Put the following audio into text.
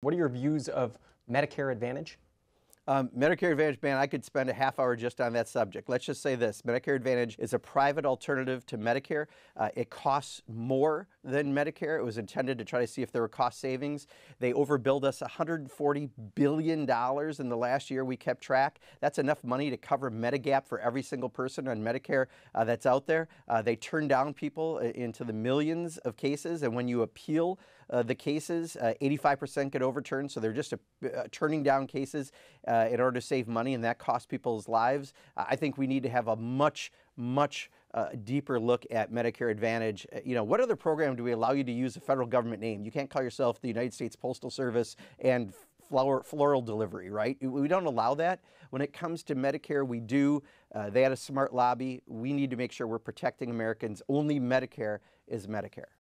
What are your views of Medicare Advantage? Um, Medicare Advantage, man, I could spend a half hour just on that subject. Let's just say this Medicare Advantage is a private alternative to Medicare. Uh, it costs more than Medicare. It was intended to try to see if there were cost savings. They overbilled us $140 billion in the last year we kept track. That's enough money to cover Medigap for every single person on Medicare uh, that's out there. Uh, they turn down people uh, into the millions of cases, and when you appeal uh, the cases, 85% uh, get overturned, so they're just turning down cases uh, in order to save money, and that costs people's lives. I think we need to have a much, much uh, deeper look at Medicare Advantage. Uh, you know, what other program do we allow you to use a federal government name? You can't call yourself the United States Postal Service and flower, floral delivery, right? We don't allow that. When it comes to Medicare, we do. Uh, they had a smart lobby. We need to make sure we're protecting Americans. Only Medicare is Medicare.